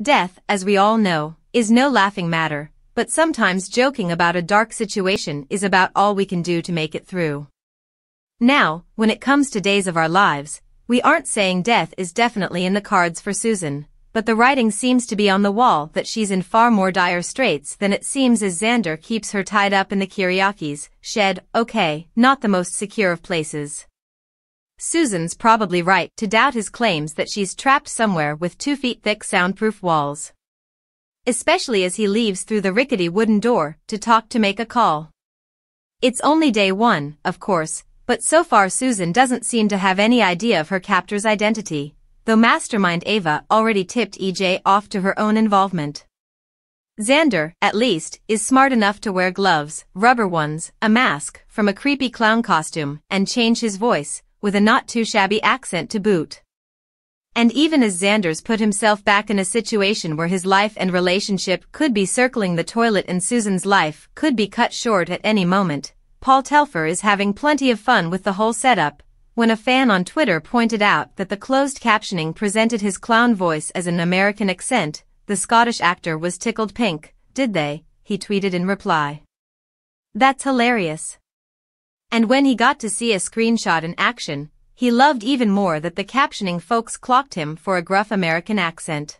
Death, as we all know, is no laughing matter, but sometimes joking about a dark situation is about all we can do to make it through. Now, when it comes to days of our lives, we aren't saying death is definitely in the cards for Susan, but the writing seems to be on the wall that she's in far more dire straits than it seems as Xander keeps her tied up in the Kiriakis shed, okay, not the most secure of places. Susan's probably right to doubt his claims that she's trapped somewhere with two feet thick soundproof walls. Especially as he leaves through the rickety wooden door to talk to make a call. It's only day one, of course, but so far Susan doesn't seem to have any idea of her captor's identity, though Mastermind Ava already tipped EJ off to her own involvement. Xander, at least, is smart enough to wear gloves, rubber ones, a mask, from a creepy clown costume, and change his voice, with a not too shabby accent to boot. And even as Xander's put himself back in a situation where his life and relationship could be circling the toilet and Susan's life could be cut short at any moment, Paul Telfer is having plenty of fun with the whole setup, when a fan on Twitter pointed out that the closed captioning presented his clown voice as an American accent, the Scottish actor was tickled pink, did they, he tweeted in reply. That's hilarious. And when he got to see a screenshot in action, he loved even more that the captioning folks clocked him for a gruff American accent.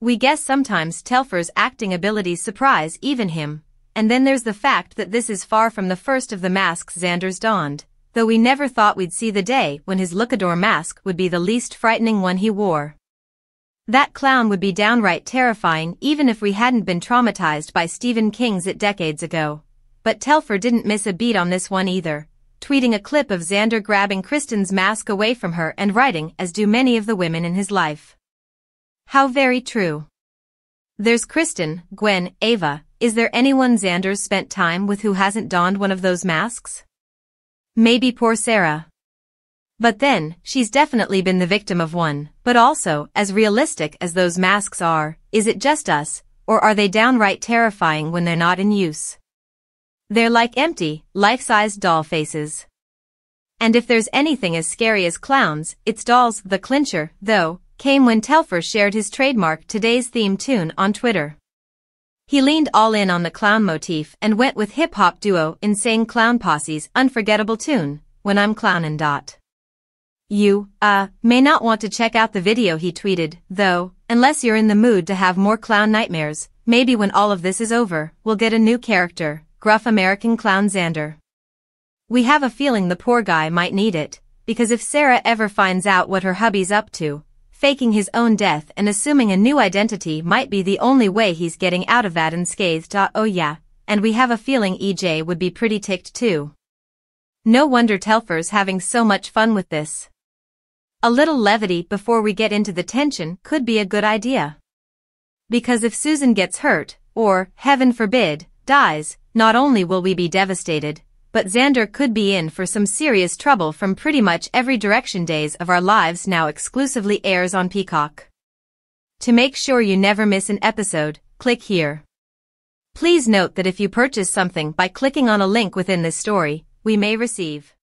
We guess sometimes Telfer's acting abilities surprise even him, and then there's the fact that this is far from the first of the masks Xander's donned, though we never thought we'd see the day when his Lookador mask would be the least frightening one he wore. That clown would be downright terrifying even if we hadn't been traumatized by Stephen King's It decades ago but Telfer didn't miss a beat on this one either, tweeting a clip of Xander grabbing Kristen's mask away from her and writing as do many of the women in his life. How very true. There's Kristen, Gwen, Ava, is there anyone Xander's spent time with who hasn't donned one of those masks? Maybe poor Sarah. But then, she's definitely been the victim of one, but also, as realistic as those masks are, is it just us, or are they downright terrifying when they're not in use? They're like empty, life-sized doll faces. And if there's anything as scary as clowns, it's dolls. The clincher, though, came when Telfer shared his trademark Today's Theme tune on Twitter. He leaned all in on the clown motif and went with hip-hop duo Insane Clown Posse's unforgettable tune, When I'm Clownin' Dot. You, uh, may not want to check out the video he tweeted, though, unless you're in the mood to have more clown nightmares, maybe when all of this is over, we'll get a new character, gruff American clown Xander. We have a feeling the poor guy might need it, because if Sarah ever finds out what her hubby's up to, faking his own death and assuming a new identity might be the only way he's getting out of that unscathed. Uh, oh yeah, and we have a feeling EJ would be pretty ticked too. No wonder Telfer's having so much fun with this. A little levity before we get into the tension could be a good idea. Because if Susan gets hurt, or, heaven forbid, dies, not only will we be devastated, but Xander could be in for some serious trouble from pretty much every direction Days of Our Lives now exclusively airs on Peacock. To make sure you never miss an episode, click here. Please note that if you purchase something by clicking on a link within this story, we may receive